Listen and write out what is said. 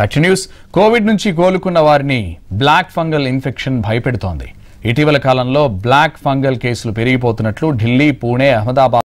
Action news Covid నుంచి కోలుకున్న వారిని బ్లాక్ ఫంగల్ ఇన్ఫెక్షన్ భయపెడుతోంది. ఇటీవల కాలంలో బ్లాక్ ఫంగల్ కేసులు పెరిగిపోతున్నట్లు ఢిల్లీ పూణే అహ్మదాబాద్